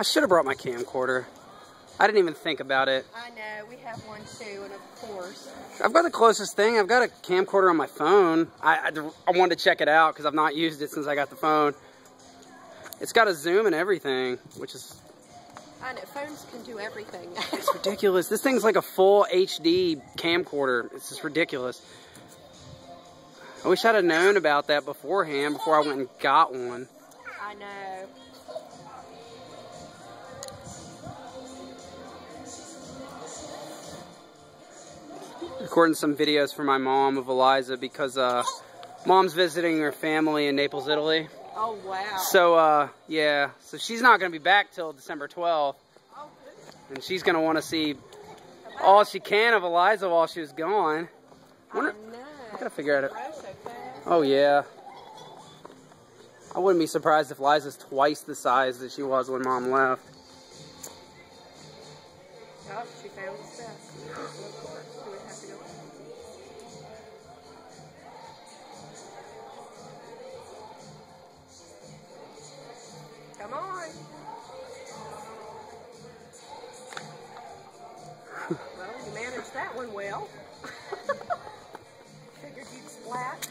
I should have brought my camcorder. I didn't even think about it. I know, we have one too, and of course. I've got the closest thing. I've got a camcorder on my phone. I, I, I wanted to check it out because I've not used it since I got the phone. It's got a zoom and everything, which is I know, phones can do everything. it's ridiculous. This thing's like a full HD camcorder. It's just ridiculous. I wish I'd have known about that beforehand before I went and got one. I know. Recording some videos for my mom of Eliza because uh, mom's visiting her family in Naples, Italy. Oh, wow. So, uh, yeah, so she's not going to be back till December 12th. Oh, And she's going to want to see all she can of Eliza while she was gone. I wonder, I gotta figure out it. Grow so fast. Oh, yeah. I wouldn't be surprised if Liza's twice the size that she was when mom left. She failed. She to Come on. well, you managed that one well. Figured you'd splat.